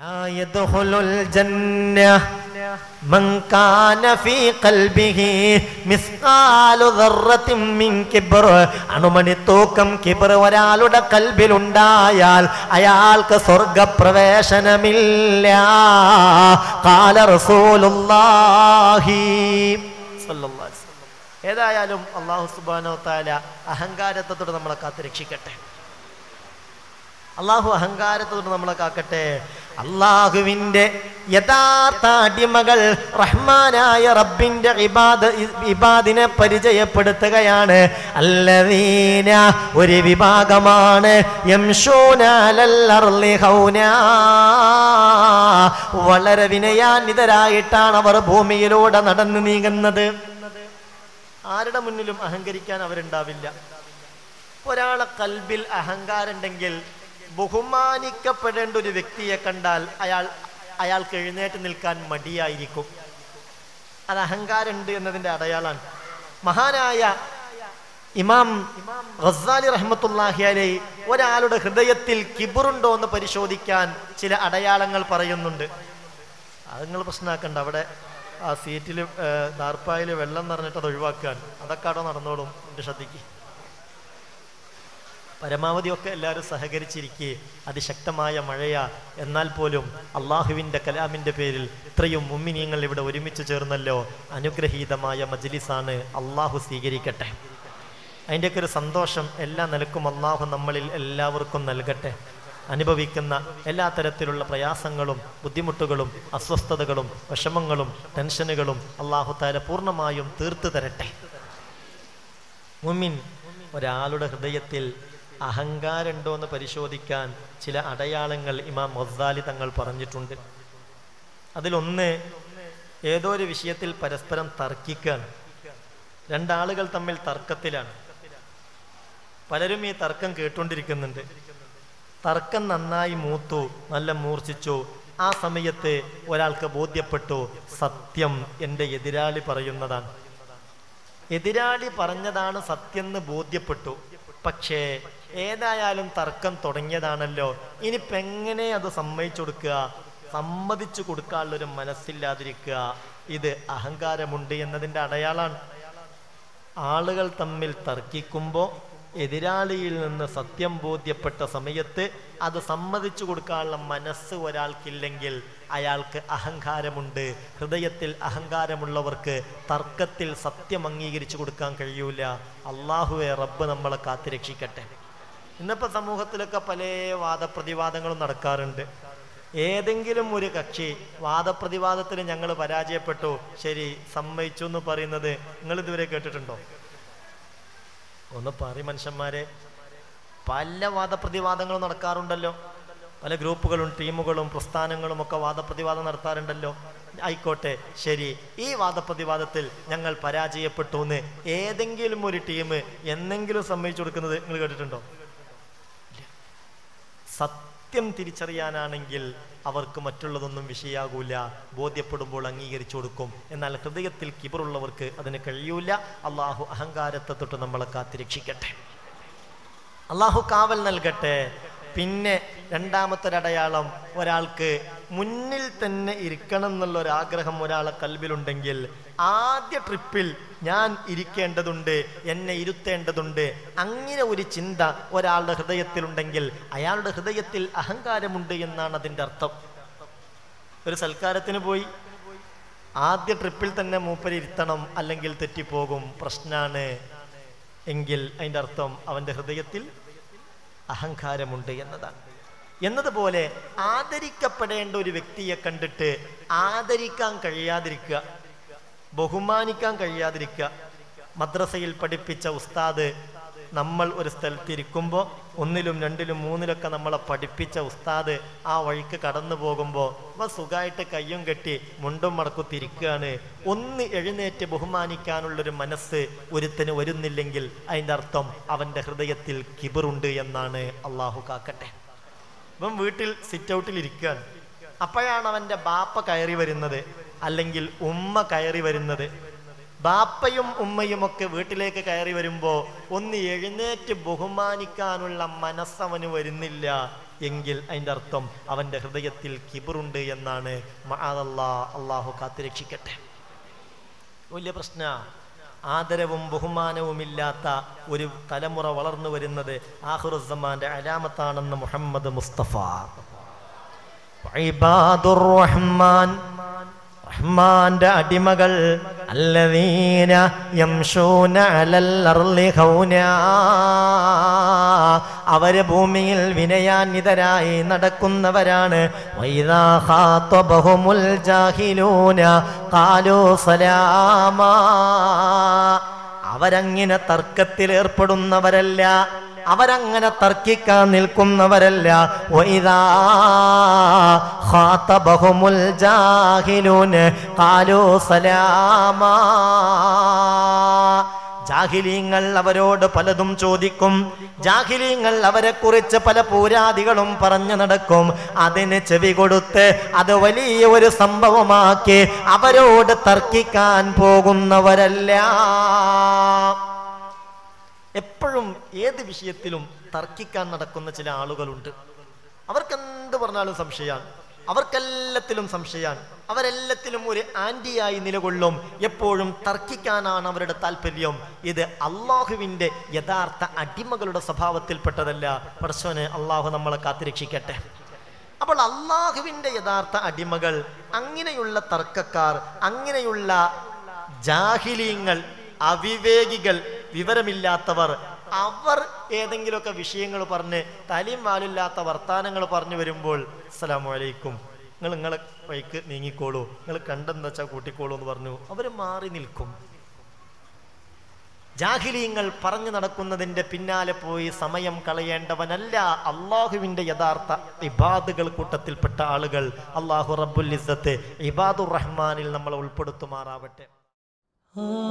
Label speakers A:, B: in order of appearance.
A: لا يدخل الجنة من كان في قلبه مثقال ذرة من كبر അണുമണിത്തൂക്കം കിബർ ഒരാളുടെ കൽബിലുണ്ടായാൽ അയാൾക്ക് സ്വർഗപ്രവേശനമില്ല കാല റസൂലുള്ളാഹി സ്വല്ലല്ലാഹു അലൈഹി വസല്ലം. ഏതായാലും അള്ളാഹു സുബാനോ താല അഹങ്കാരത്തോട് നമ്മളെ കാത്ത് രക്ഷിക്കട്ടെ അള്ളാഹു അഹങ്കാരത്തോട് നമ്മളെ കാക്കട്ടെ. അള്ളാഹുവിന്റെ യഥാർത്ഥ അടിമകൾ റഹ്മാനായ റബ്ബിന്റെ ഇബാദ് ഇബാദിനെ പരിചയപ്പെടുത്തുകയാണ്. അല്ലവീന ഒരു വിഭാഗമാണ്. വളരെ വിനയാന്വിതരായിട്ടാണ് അവർ ഭൂമിയിലൂടെ നടന്നു നീങ്ങുന്നത്. ആരുടെ മുന്നിലും അഹങ്കരിക്കാൻ അവരുണ്ടാവില്ല. ഒരാളെ കൽബിൽ അഹങ്കാരമുണ്ടെങ്കിൽ ബഹുമാനിക്കപ്പെടേണ്ട ഒരു വ്യക്തിയെ കണ്ടാൽ അയാൾ അയാൾക്ക് എഴുന്നേറ്റ് നിൽക്കാൻ മടിയായിരിക്കും. അത് അഹങ്കാരമുണ്ട് എന്നതിന്റെ അടയാളാണ് മഹാനായ ഇമാം റസാലി റഹ്മത്തുല്ലാഹി അലൈ ഒരാളുടെ ഹൃദയത്തിൽ കിബറുണ്ടോ എന്ന് പരിശോധിക്കാൻ ചില അടയാളങ്ങൾ പറയുന്നുണ്ട്. അത് നിങ്ങൾ പ്രശ്നമാക്കണ്ട. അവിടെ ആ സീറ്റിൽ ദാർപ്പായിൽ വെള്ളം നിറഞ്ഞിട്ട് അത് ഒഴിവാക്കാൻ അതൊക്കെ അവിടെ നടന്നോളും. എന്റെ ശ്രദ്ധയ്ക്ക്. പരമാവധിയൊക്കെ എല്ലാവരും സഹകരിച്ചിരിക്കെ. അതിശക്തമായ മഴയാ. എന്നാൽ പോലും അള്ളാഹുവിന്റെ കലാമിന്റെ പേരിൽ ഇത്രയും മുമ്മിനിയങ്ങൾ ഇവിടെ ഒരുമിച്ച് ചേർന്നല്ലോ. അനുഗ്രഹീതമായ മജ്ലിസാണ് അള്ളാഹു സ്വീകരിക്കട്ടെ. അതിന്റെയൊക്കെ ഒരു സന്തോഷം എല്ലാ നിലക്കും അള്ളാഹു നമ്മളിൽ എല്ലാവർക്കും നൽകട്ടെ. അനുഭവിക്കുന്ന എല്ലാ തരത്തിലുള്ള പ്രയാസങ്ങളും ബുദ്ധിമുട്ടുകളും അസ്വസ്ഥതകളും വിഷമങ്ങളും ടെൻഷനുകളും അള്ളാഹു താല പൂർണമായും തീർത്തു തരട്ടെ. മുമിൻ ഒരാളുടെ ഹൃദയത്തിൽ അഹങ്കാരമുണ്ടോ എന്ന് പരിശോധിക്കാൻ ചില അടയാളങ്ങൾ ഇമാം മൊസാലി തങ്ങൾ പറഞ്ഞിട്ടുണ്ട്. അതിലൊന്ന് ഏതോ ഒരു വിഷയത്തിൽ പരസ്പരം തർക്കിക്കുകയാണ് രണ്ടാളുകൾ തമ്മിൽ തർക്കത്തിലാണ്. പലരും ഈ തർക്കം കേട്ടുകൊണ്ടിരിക്കുന്നുണ്ട്. തർക്കം നന്നായി മൂത്തു നല്ല മൂർച്ഛിച്ചു. ആ സമയത്ത് ഒരാൾക്ക് ബോധ്യപ്പെട്ടു സത്യം എന്റെ എതിരാളി പറയുന്നതാണ്. എതിരാളി പറഞ്ഞതാണ് സത്യം എന്ന് ബോധ്യപ്പെട്ടു. പക്ഷേ ഏതായാലും തർക്കം തുടങ്ങിയതാണല്ലോ. ഇനിയിപ്പോൾ അത് സമ്മതിച്ചു കൊടുക്കുക? സമ്മതിച്ചു കൊടുക്കാനുള്ളൊരു മനസ്സില്ലാതിരിക്കുക. ഇത് അഹങ്കാരമുണ്ട് എന്നതിന്റെ അടയാളാണ്. ആളുകൾ തമ്മിൽ തർക്കിക്കുമ്പോൾ എതിരാളിയിൽ നിന്ന് സത്യം ബോധ്യപ്പെട്ട സമയത്ത് അത് സമ്മതിച്ചു കൊടുക്കാനുള്ള മനസ്സ് ഒരാൾക്കില്ലെങ്കിൽ അയാൾക്ക് അഹങ്കാരമുണ്ട്. ഹൃദയത്തിൽ അഹങ്കാരമുള്ളവർക്ക് തർക്കത്തിൽ സത്യം അംഗീകരിച്ചു കൊടുക്കാൻ കഴിയൂല. അള്ളാഹുവെ റബ്ബ് നമ്മളെ കാത്തുരക്ഷിക്കട്ടെ. ഇന്നിപ്പോൾ സമൂഹത്തിലൊക്കെ പല വാദപ്രതിവാദങ്ങളും നടക്കാറുണ്ട്. ഏതെങ്കിലും ഒരു കക്ഷി വാദപ്രതിവാദത്തിൽ ഞങ്ങൾ പരാജയപ്പെട്ടു. ശരി സമ്മതിച്ചു എന്ന് പറയുന്നത് നിങ്ങൾ ഇതുവരെ കേട്ടിട്ടുണ്ടോ? ഒന്ന് പറ മനുഷ്യന്മാരെ. പല വാദപ്രതിവാദങ്ങളും നടക്കാറുണ്ടല്ലോ. പല ഗ്രൂപ്പുകളും ടീമുകളും പ്രസ്ഥാനങ്ങളും ഒക്കെ വാദപ്രതിവാദം നടത്താറുണ്ടല്ലോ. ആയിക്കോട്ടെ ശരി. ഈ വാദപ്രതിവാദത്തിൽ ഞങ്ങൾ പരാജയപ്പെട്ടു എന്ന് ഏതെങ്കിലും ഒരു ടീം എന്നെങ്കിലും സമ്മതിച്ചു കൊടുക്കുന്നത് നിങ്ങൾ കേട്ടിട്ടുണ്ടോ? സത്യം തിരിച്ചറിയാനാണെങ്കിൽ അവർക്ക് മറ്റുള്ളതൊന്നും വിഷയാകൂല ബോധ്യപ്പെടുമ്പോൾ അംഗീകരിച്ചു കൊടുക്കും. എന്നാൽ ഹൃദയത്തിൽ കിബറുള്ളവർക്ക് അതിന് കഴിയൂല. അള്ളാഹു അഹങ്കാരത്തെ തൊട്ട് നമ്മളെ കാത്തിരക്ഷിക്കട്ടെ. അള്ളാഹു കാവൽ നൽകട്ടെ. പിന്നെ രണ്ടാമത്തെ ഒരടയാളം ഒരാൾക്ക് മുന്നിൽ തന്നെ ഇരിക്കണം എന്നുള്ള ഒരു ആഗ്രഹം ഒരാളെ കൽവിലുണ്ടെങ്കിൽ ആദ്യ ട്രിപ്പിൽ ഞാൻ ഇരിക്കേണ്ടതുണ്ട് എന്നെ ഇരുത്തേണ്ടതുണ്ട്. അങ്ങനെ ഒരു ചിന്ത ഒരാളുടെ ഹൃദയത്തിലുണ്ടെങ്കിൽ അയാളുടെ ഹൃദയത്തിൽ അഹങ്കാരമുണ്ട് എന്നാണ് അതിന്റെ അർത്ഥം. ഒരു സൽക്കാരത്തിന് പോയി ആദ്യ ട്രിപ്പിൽ തന്നെ മൂപ്പര് ഇരുത്തണം അല്ലെങ്കിൽ തെറ്റിപ്പോകും പ്രശ്നമാണ് എങ്കിൽ അതിന്റെ അർത്ഥം അവന്റെ ഹൃദയത്തിൽ അഹങ്കാരമുണ്ട് എന്നതാണ്. എന്നതുപോലെ ആദരിക്കപ്പെടേണ്ട ഒരു വ്യക്തിയെ കണ്ടിട്ട് ആദരിക്കാൻ കഴിയാതിരിക്കുക ബഹുമാനിക്കാൻ കഴിയാതിരിക്കുക. മദ്രസയിൽ പഠിപ്പിച്ച ഉസ്താദ് നമ്മൾ ഒരു സ്ഥലത്തിരിക്കുമ്പോൾ ഒന്നിലും രണ്ടിലും മൂന്നിലൊക്കെ നമ്മളെ പഠിപ്പിച്ച ഉസ്താദ് ആ വഴിക്ക് കടന്നു പോകുമ്പോൾ അവ സുഖമായിട്ട് കയ്യും കെട്ടി മുണ്ടും മടക്കുത്തിരിക്കുകയാണ് ഒന്ന് എഴുന്നേറ്റ് ബഹുമാനിക്കാനുള്ളൊരു മനസ്സ് ഒരുത്തിന് വരുന്നില്ലെങ്കിൽ അതിന്റെ അർത്ഥം അവന്റെ ഹൃദയത്തിൽ കിബറുണ്ട് എന്നാണ് അള്ളാഹു കാക്കട്ടെ. ഇവൻ വീട്ടിൽ സിറ്റ് ഔട്ടിൽ ഇരിക്കുകയാണ് അപ്പോഴാണ് അവന്റെ ബാപ്പ കയറി വരുന്നത്. അല്ലെങ്കിൽ ഉമ്മ കയറി വരുന്നത്. ബാപ്പയും ഉമ്മയും ഒക്കെ വീട്ടിലേക്ക് കയറി വരുമ്പോ ഒന്ന് എഴുന്നേറ്റ് ബഹുമാനിക്കാനുള്ള മനസ്സവന് വരുന്നില്ല. എങ്കിൽ അതിന്റെ അർത്ഥം അവന്റെ ഹൃദയത്തിൽ കിബറുണ്ട് എന്നാണ്. മഹാദല്ലാ അള്ളാഹു കാത്തുരക്ഷിക്കട്ടെ. വലിയ പ്രശ്ന. ആദരവും ബഹുമാനവുമില്ലാത്ത ഒരു തലമുറ വളർന്നു വരുന്നത് ആഹുറുസമാന്റെ അലാമത്താണെന്ന് മുഹമ്മദ് മുസ്തഫ. റഹ്മാൻ റഹ്മാന്റെ അടിമകൾ അർളി ഹൗനാ. അവർ ഭൂമിയിൽ വിനയാന്വിതരായി നടക്കുന്നവരാണ്. അവരങ്ങിനെ ഏർപ്പെടുന്നവരല്ല അവരങ്ങനെ തർക്കിക്കാൻ നിൽക്കുന്നവരല്ല. ജാഹിലീങ്ങൾ അവരോട് പലതും ചോദിക്കും. ജാഹിലീങ്ങൾ അവരെ കുറിച്ച് പല പൂരാദികളും പറഞ്ഞു നടക്കും. അതിന് ചെവി കൊടുത്ത് അത് വലിയ ഒരു സംഭവമാക്കി അവരോട് തർക്കിക്കാൻ പോകുന്നവരല്ല. എപ്പോഴും ഏത് വിഷയത്തിലും തർക്കിക്കാൻ നടക്കുന്ന ചില ആളുകളുണ്ട്. അവർക്ക് എന്ത് പറഞ്ഞാലും സംശയമാണ്. അവർക്കെല്ലാത്തിലും സംശയമാണ്. അവരെല്ലാത്തിലും ഒരു ആന്റിയായി നിലകൊള്ളും. എപ്പോഴും തർക്കിക്കാനാണ് അവരുടെ താല്പര്യം. ഇത് അള്ളാഹുവിന്റെ യഥാർത്ഥ അടിമകളുടെ സ്വഭാവത്തിൽപ്പെട്ടതല്ല. പടച്ചോനെ അള്ളാഹു നമ്മളെ കാത്തിരക്ഷിക്കട്ടെ. അപ്പോൾ അള്ളാഹുവിന്റെ യഥാർത്ഥ അടിമകൾ അങ്ങനെയുള്ള തർക്കക്കാർ അങ്ങനെയുള്ള ജാഹിലീങ്ങൾ അവിവേകികൾ വിവരമില്ലാത്തവർ അവർ ഏതെങ്കിലുമൊക്കെ വിഷയങ്ങൾ പറഞ്ഞ് തലയും വാലില്ലാത്ത വർത്താനങ്ങൾ പറഞ്ഞു വരുമ്പോൾ അസ്സലാമു അലൈക്കും. നിങ്ങൾ നിങ്ങളെ വൈക്ക് നീങ്ങിക്കോളൂ. നിങ്ങൾ കണ്ടെന്ന് വെച്ചാൽ കൂട്ടിക്കോളൂ എന്ന് പറഞ്ഞു. അവർ മാറി നിൽക്കും. ജാഹിലീങ്ങൾ പറഞ്ഞു നടക്കുന്നതിന്റെ പിന്നാലെ പോയി സമയം കളയേണ്ടവനല്ല അള്ളാഹുവിന്റെ യഥാർത്ഥ ഇബാദുകൾ കൂട്ടത്തിൽപ്പെട്ട ആളുകൾ. അള്ളാഹു റബ്ബുൽ ഇസ്സത്ത് ഇബാദുർ റഹ്മാനിൽ നമ്മളെ ഉൾപ്പെടുത്തുമാറാവട്ടെ.
B: Oh.